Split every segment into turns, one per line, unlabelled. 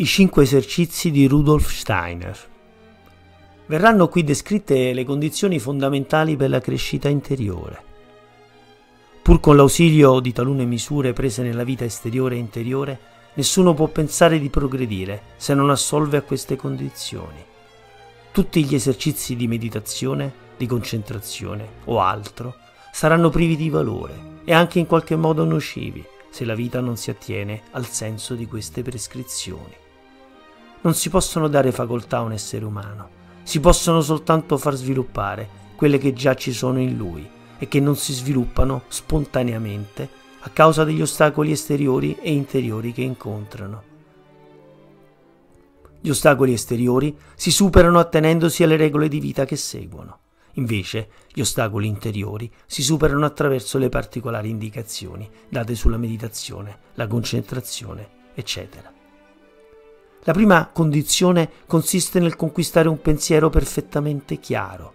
I cinque esercizi di Rudolf Steiner. Verranno qui descritte le condizioni fondamentali per la crescita interiore. Pur con l'ausilio di talune misure prese nella vita esteriore e interiore, nessuno può pensare di progredire se non assolve a queste condizioni. Tutti gli esercizi di meditazione, di concentrazione o altro saranno privi di valore e anche in qualche modo nocivi se la vita non si attiene al senso di queste prescrizioni. Non si possono dare facoltà a un essere umano, si possono soltanto far sviluppare quelle che già ci sono in lui e che non si sviluppano spontaneamente a causa degli ostacoli esteriori e interiori che incontrano. Gli ostacoli esteriori si superano attenendosi alle regole di vita che seguono. Invece, gli ostacoli interiori si superano attraverso le particolari indicazioni date sulla meditazione, la concentrazione, eccetera. La prima condizione consiste nel conquistare un pensiero perfettamente chiaro.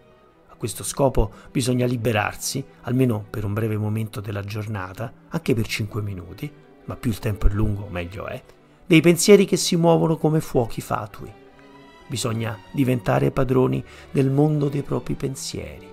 A questo scopo bisogna liberarsi, almeno per un breve momento della giornata, anche per 5 minuti, ma più il tempo è lungo meglio è, dei pensieri che si muovono come fuochi fatui. Bisogna diventare padroni del mondo dei propri pensieri.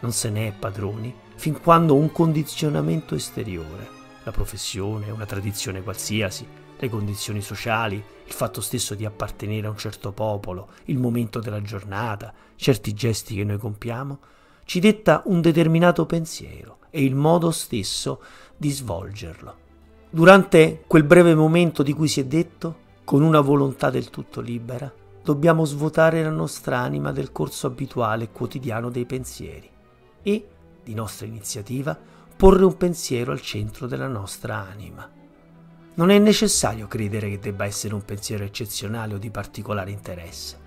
Non se ne è padroni fin quando un condizionamento esteriore, la professione, una tradizione qualsiasi, le condizioni sociali, il fatto stesso di appartenere a un certo popolo, il momento della giornata, certi gesti che noi compiamo, ci detta un determinato pensiero e il modo stesso di svolgerlo. Durante quel breve momento di cui si è detto, con una volontà del tutto libera, dobbiamo svuotare la nostra anima del corso abituale e quotidiano dei pensieri e, di nostra iniziativa, porre un pensiero al centro della nostra anima. Non è necessario credere che debba essere un pensiero eccezionale o di particolare interesse.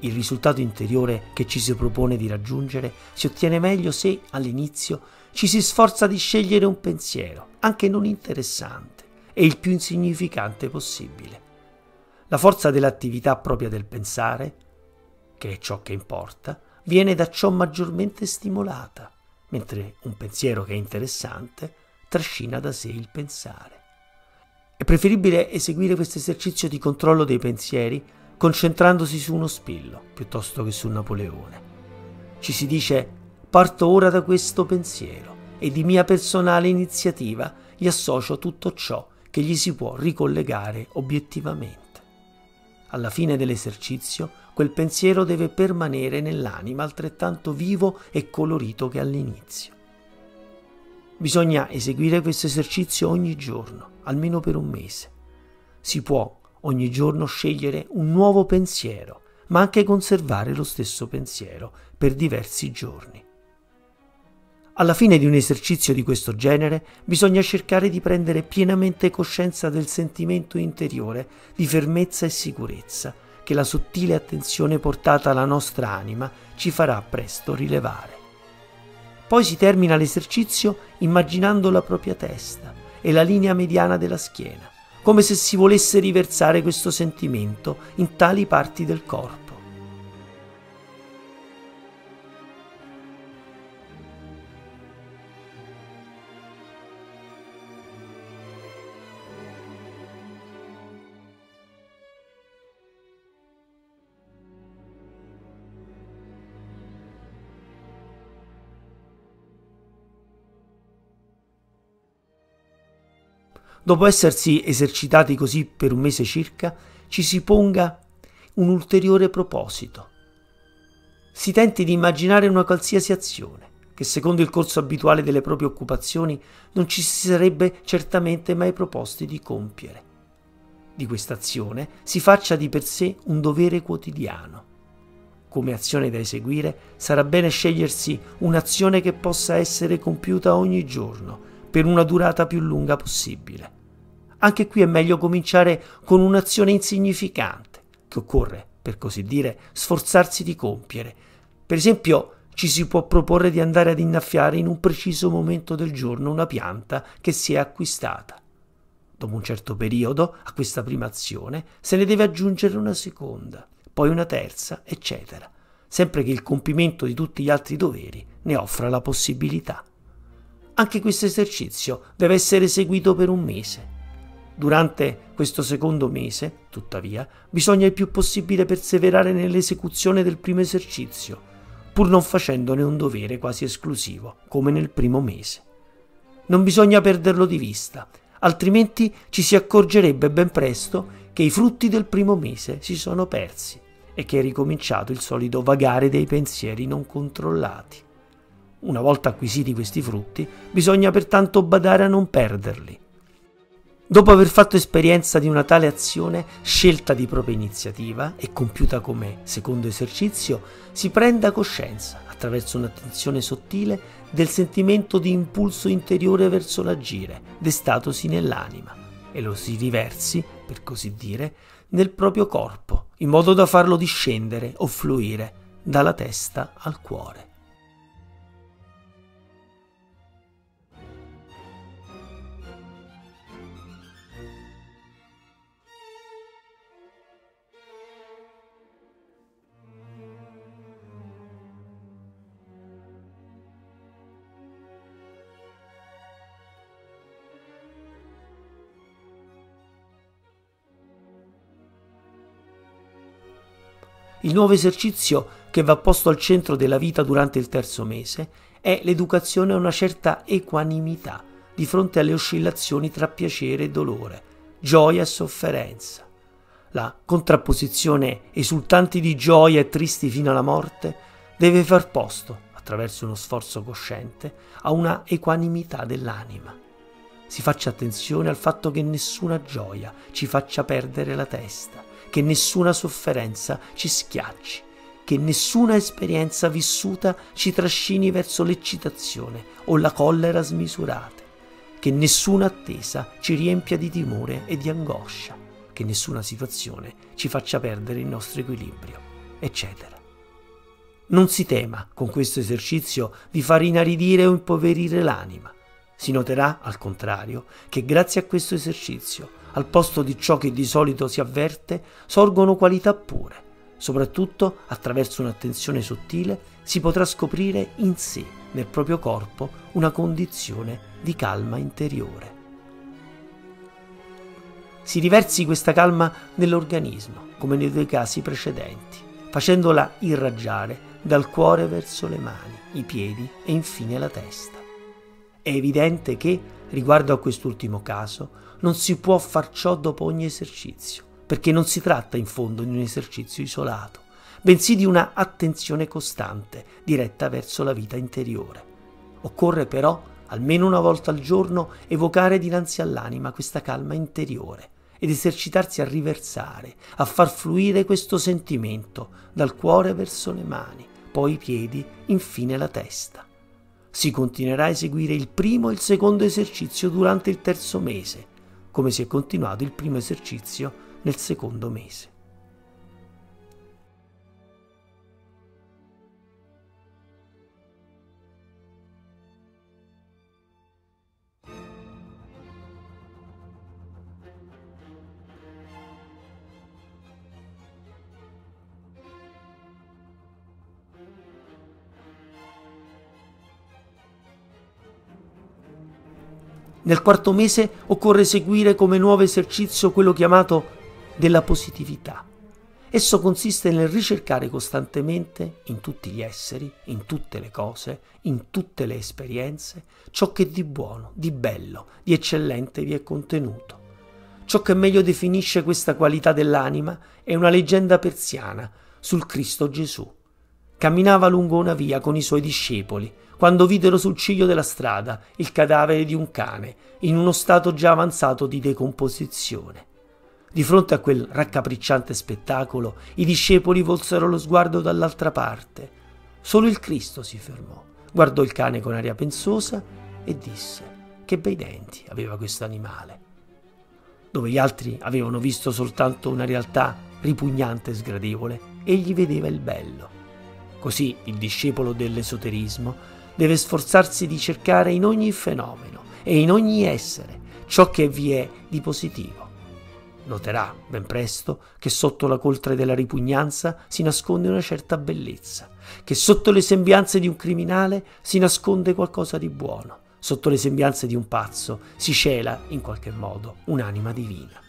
Il risultato interiore che ci si propone di raggiungere si ottiene meglio se, all'inizio, ci si sforza di scegliere un pensiero, anche non interessante, e il più insignificante possibile. La forza dell'attività propria del pensare, che è ciò che importa, viene da ciò maggiormente stimolata, mentre un pensiero che è interessante trascina da sé il pensare. È preferibile eseguire questo esercizio di controllo dei pensieri concentrandosi su uno spillo piuttosto che su Napoleone. Ci si dice parto ora da questo pensiero e di mia personale iniziativa gli associo tutto ciò che gli si può ricollegare obiettivamente. Alla fine dell'esercizio quel pensiero deve permanere nell'anima altrettanto vivo e colorito che all'inizio. Bisogna eseguire questo esercizio ogni giorno, almeno per un mese. Si può ogni giorno scegliere un nuovo pensiero, ma anche conservare lo stesso pensiero per diversi giorni. Alla fine di un esercizio di questo genere bisogna cercare di prendere pienamente coscienza del sentimento interiore di fermezza e sicurezza che la sottile attenzione portata alla nostra anima ci farà presto rilevare. Poi si termina l'esercizio immaginando la propria testa e la linea mediana della schiena, come se si volesse riversare questo sentimento in tali parti del corpo Dopo essersi esercitati così per un mese circa, ci si ponga un ulteriore proposito. Si tenti di immaginare una qualsiasi azione che secondo il corso abituale delle proprie occupazioni non ci si sarebbe certamente mai proposti di compiere. Di questa azione si faccia di per sé un dovere quotidiano. Come azione da eseguire sarà bene scegliersi un'azione che possa essere compiuta ogni giorno per una durata più lunga possibile. Anche qui è meglio cominciare con un'azione insignificante, che occorre, per così dire, sforzarsi di compiere. Per esempio, ci si può proporre di andare ad innaffiare in un preciso momento del giorno una pianta che si è acquistata. Dopo un certo periodo, a questa prima azione, se ne deve aggiungere una seconda, poi una terza, eccetera, sempre che il compimento di tutti gli altri doveri ne offra la possibilità. Anche questo esercizio deve essere eseguito per un mese Durante questo secondo mese, tuttavia, bisogna il più possibile perseverare nell'esecuzione del primo esercizio, pur non facendone un dovere quasi esclusivo, come nel primo mese. Non bisogna perderlo di vista, altrimenti ci si accorgerebbe ben presto che i frutti del primo mese si sono persi e che è ricominciato il solito vagare dei pensieri non controllati. Una volta acquisiti questi frutti, bisogna pertanto badare a non perderli Dopo aver fatto esperienza di una tale azione scelta di propria iniziativa e compiuta come secondo esercizio, si prenda coscienza, attraverso un'attenzione sottile, del sentimento di impulso interiore verso l'agire, destatosi nell'anima, e lo si riversi, per così dire, nel proprio corpo, in modo da farlo discendere o fluire dalla testa al cuore. Il nuovo esercizio che va posto al centro della vita durante il terzo mese è l'educazione a una certa equanimità di fronte alle oscillazioni tra piacere e dolore, gioia e sofferenza. La contrapposizione esultanti di gioia e tristi fino alla morte deve far posto, attraverso uno sforzo cosciente, a una equanimità dell'anima. Si faccia attenzione al fatto che nessuna gioia ci faccia perdere la testa che nessuna sofferenza ci schiacci, che nessuna esperienza vissuta ci trascini verso l'eccitazione o la collera smisurate, che nessuna attesa ci riempia di timore e di angoscia, che nessuna situazione ci faccia perdere il nostro equilibrio, eccetera. Non si tema con questo esercizio di far inaridire o impoverire l'anima. Si noterà, al contrario, che grazie a questo esercizio al posto di ciò che di solito si avverte, sorgono qualità pure. Soprattutto attraverso un'attenzione sottile si potrà scoprire in sé, nel proprio corpo, una condizione di calma interiore. Si riversi questa calma nell'organismo, come nei due casi precedenti, facendola irraggiare dal cuore verso le mani, i piedi e infine la testa. È evidente che, riguardo a quest'ultimo caso, non si può far ciò dopo ogni esercizio, perché non si tratta in fondo di un esercizio isolato, bensì di una attenzione costante, diretta verso la vita interiore. Occorre però, almeno una volta al giorno, evocare dinanzi all'anima questa calma interiore ed esercitarsi a riversare, a far fluire questo sentimento dal cuore verso le mani, poi i piedi, infine la testa. Si continuerà a eseguire il primo e il secondo esercizio durante il terzo mese, come si è continuato il primo esercizio nel secondo mese. Nel quarto mese occorre seguire come nuovo esercizio quello chiamato della positività. Esso consiste nel ricercare costantemente in tutti gli esseri, in tutte le cose, in tutte le esperienze, ciò che di buono, di bello, di eccellente vi è contenuto. Ciò che meglio definisce questa qualità dell'anima è una leggenda persiana sul Cristo Gesù. Camminava lungo una via con i suoi discepoli quando videro sul ciglio della strada il cadavere di un cane in uno stato già avanzato di decomposizione. Di fronte a quel raccapricciante spettacolo, i discepoli volsero lo sguardo dall'altra parte. Solo il Cristo si fermò, guardò il cane con aria pensosa e disse: Che bei denti aveva questo animale. Dove gli altri avevano visto soltanto una realtà ripugnante e sgradevole, egli vedeva il bello. Così il discepolo dell'esoterismo deve sforzarsi di cercare in ogni fenomeno e in ogni essere ciò che vi è di positivo. Noterà ben presto che sotto la coltre della ripugnanza si nasconde una certa bellezza, che sotto le sembianze di un criminale si nasconde qualcosa di buono, sotto le sembianze di un pazzo, si cela, in qualche modo, un'anima divina.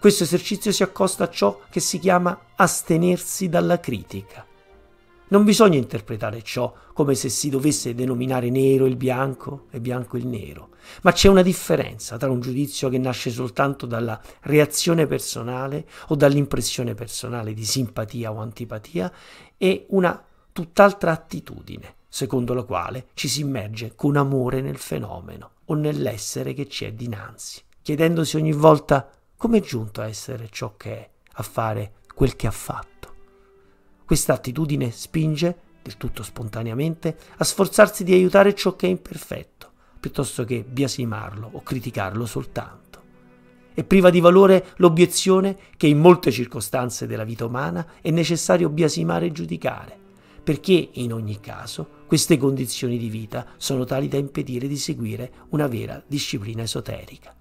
Questo esercizio si accosta a ciò che si chiama astenersi dalla critica. Non bisogna interpretare ciò come se si dovesse denominare nero il bianco e bianco il nero, ma c'è una differenza tra un giudizio che nasce soltanto dalla reazione personale o dall'impressione personale di simpatia o antipatia e una tutt'altra attitudine, secondo la quale ci si immerge con amore nel fenomeno o nell'essere che ci è dinanzi, chiedendosi ogni volta come è giunto a essere ciò che è, a fare quel che ha fatto. Questa attitudine spinge, del tutto spontaneamente, a sforzarsi di aiutare ciò che è imperfetto, piuttosto che biasimarlo o criticarlo soltanto. E priva di valore l'obiezione che in molte circostanze della vita umana è necessario biasimare e giudicare, perché in ogni caso queste condizioni di vita sono tali da impedire di seguire una vera disciplina esoterica.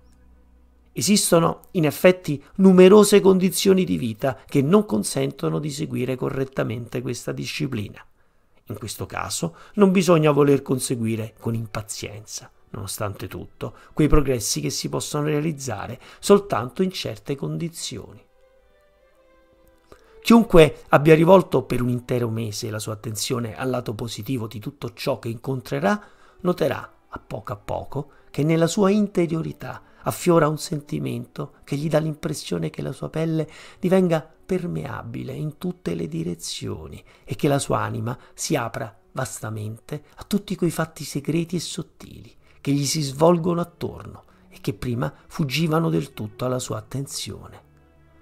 Esistono in effetti numerose condizioni di vita che non consentono di seguire correttamente questa disciplina. In questo caso non bisogna voler conseguire con impazienza, nonostante tutto, quei progressi che si possono realizzare soltanto in certe condizioni. Chiunque abbia rivolto per un intero mese la sua attenzione al lato positivo di tutto ciò che incontrerà, noterà a poco a poco che nella sua interiorità affiora un sentimento che gli dà l'impressione che la sua pelle divenga permeabile in tutte le direzioni e che la sua anima si apra vastamente a tutti quei fatti segreti e sottili che gli si svolgono attorno e che prima fuggivano del tutto alla sua attenzione.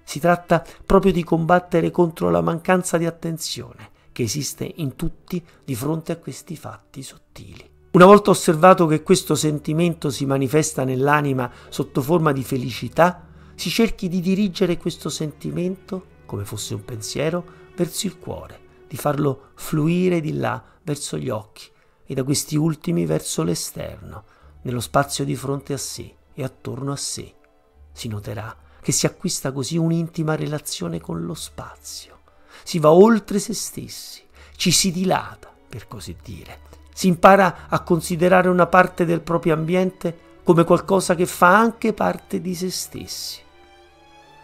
Si tratta proprio di combattere contro la mancanza di attenzione che esiste in tutti di fronte a questi fatti sottili. Una volta osservato che questo sentimento si manifesta nell'anima sotto forma di felicità, si cerchi di dirigere questo sentimento, come fosse un pensiero, verso il cuore, di farlo fluire di là verso gli occhi e da questi ultimi verso l'esterno, nello spazio di fronte a sé e attorno a sé. Si noterà che si acquista così un'intima relazione con lo spazio, si va oltre se stessi, ci si dilata, per così dire si impara a considerare una parte del proprio ambiente come qualcosa che fa anche parte di se stessi.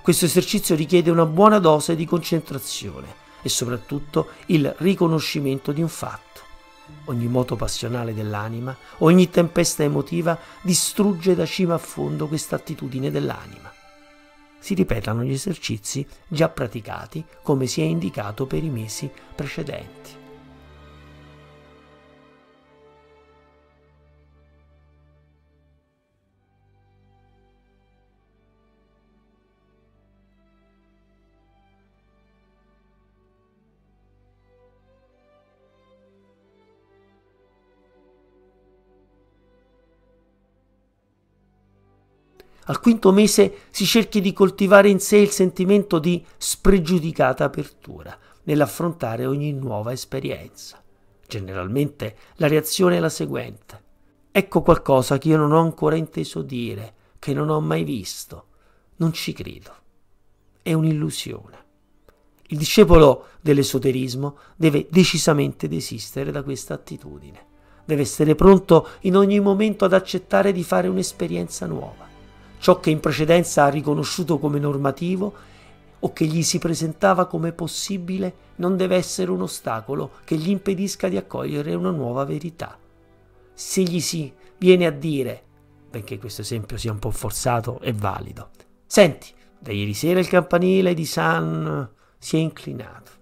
Questo esercizio richiede una buona dose di concentrazione e soprattutto il riconoscimento di un fatto. Ogni moto passionale dell'anima, ogni tempesta emotiva distrugge da cima a fondo questa attitudine dell'anima. Si ripetano gli esercizi già praticati come si è indicato per i mesi precedenti. Al quinto mese si cerchi di coltivare in sé il sentimento di spregiudicata apertura nell'affrontare ogni nuova esperienza. Generalmente la reazione è la seguente. Ecco qualcosa che io non ho ancora inteso dire, che non ho mai visto. Non ci credo. È un'illusione. Il discepolo dell'esoterismo deve decisamente desistere da questa attitudine. Deve essere pronto in ogni momento ad accettare di fare un'esperienza nuova ciò che in precedenza ha riconosciuto come normativo o che gli si presentava come possibile non deve essere un ostacolo che gli impedisca di accogliere una nuova verità. Se gli si viene a dire, benché questo esempio sia un po' forzato, è valido, senti, da ieri sera il campanile di San si è inclinato.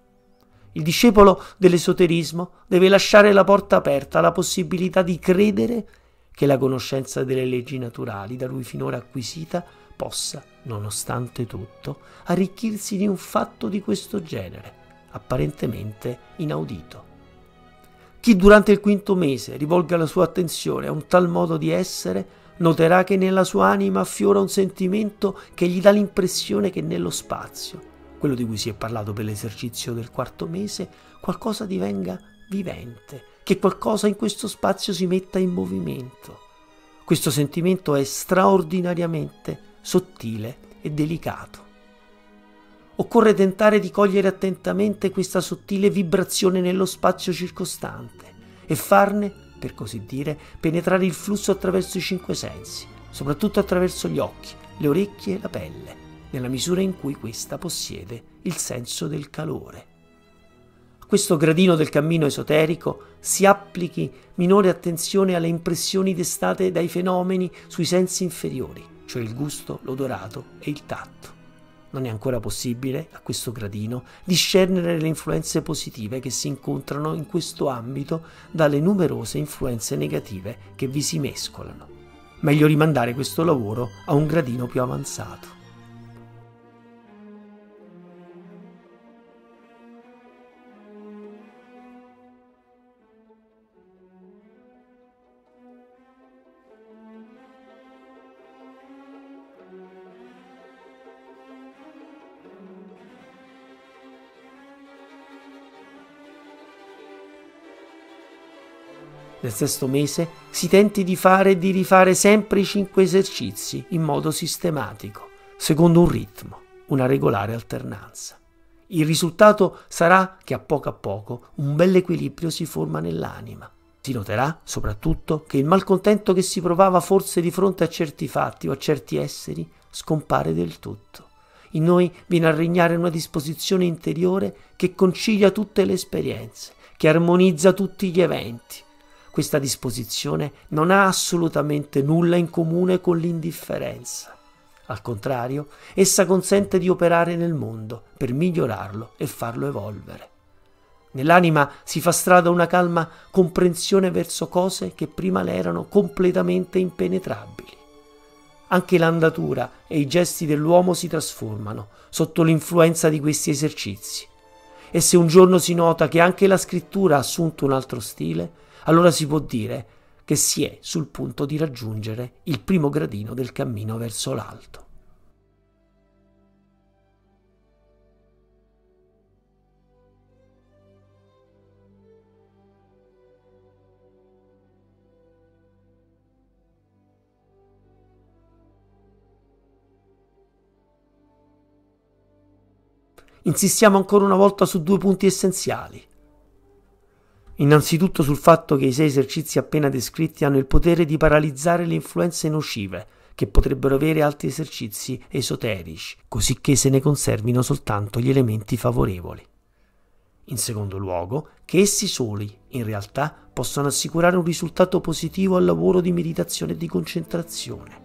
Il discepolo dell'esoterismo deve lasciare la porta aperta alla possibilità di credere che la conoscenza delle leggi naturali da lui finora acquisita possa, nonostante tutto, arricchirsi di un fatto di questo genere, apparentemente inaudito. Chi durante il quinto mese rivolga la sua attenzione a un tal modo di essere, noterà che nella sua anima affiora un sentimento che gli dà l'impressione che nello spazio, quello di cui si è parlato per l'esercizio del quarto mese, qualcosa divenga vivente, che qualcosa in questo spazio si metta in movimento. Questo sentimento è straordinariamente sottile e delicato. Occorre tentare di cogliere attentamente questa sottile vibrazione nello spazio circostante e farne, per così dire, penetrare il flusso attraverso i cinque sensi, soprattutto attraverso gli occhi, le orecchie e la pelle, nella misura in cui questa possiede il senso del calore. Questo gradino del cammino esoterico si applichi minore attenzione alle impressioni destate dai fenomeni sui sensi inferiori, cioè il gusto, l'odorato e il tatto. Non è ancora possibile, a questo gradino, discernere le influenze positive che si incontrano in questo ambito dalle numerose influenze negative che vi si mescolano. Meglio rimandare questo lavoro a un gradino più avanzato. Sesto mese si tenti di fare e di rifare sempre i cinque esercizi in modo sistematico, secondo un ritmo, una regolare alternanza. Il risultato sarà che a poco a poco un bel equilibrio si forma nell'anima. Si noterà soprattutto che il malcontento che si provava forse di fronte a certi fatti o a certi esseri scompare del tutto. In noi viene a regnare una disposizione interiore che concilia tutte le esperienze, che armonizza tutti gli eventi, questa disposizione non ha assolutamente nulla in comune con l'indifferenza. Al contrario, essa consente di operare nel mondo per migliorarlo e farlo evolvere. Nell'anima si fa strada una calma comprensione verso cose che prima le erano completamente impenetrabili. Anche l'andatura e i gesti dell'uomo si trasformano sotto l'influenza di questi esercizi. E se un giorno si nota che anche la scrittura ha assunto un altro stile, allora si può dire che si è sul punto di raggiungere il primo gradino del cammino verso l'alto. Insistiamo ancora una volta su due punti essenziali. Innanzitutto sul fatto che i sei esercizi appena descritti hanno il potere di paralizzare le influenze nocive che potrebbero avere altri esercizi esoterici, così che se ne conservino soltanto gli elementi favorevoli. In secondo luogo, che essi soli, in realtà, possono assicurare un risultato positivo al lavoro di meditazione e di concentrazione.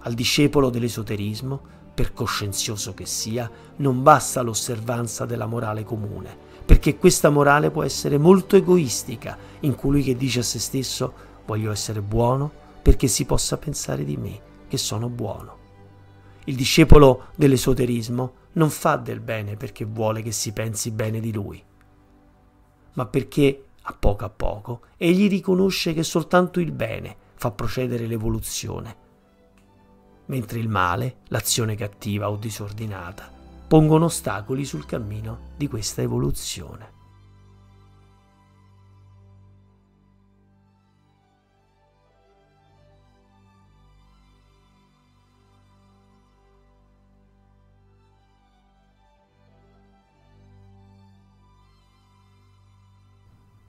Al discepolo dell'esoterismo, per coscienzioso che sia, non basta l'osservanza della morale comune, perché questa morale può essere molto egoistica in colui che dice a se stesso voglio essere buono perché si possa pensare di me che sono buono. Il discepolo dell'esoterismo non fa del bene perché vuole che si pensi bene di lui, ma perché a poco a poco egli riconosce che soltanto il bene fa procedere l'evoluzione, mentre il male, l'azione cattiva o disordinata, pongono ostacoli sul cammino di questa evoluzione.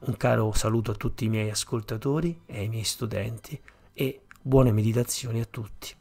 Un caro saluto a tutti i miei ascoltatori e ai miei studenti e buone meditazioni a tutti.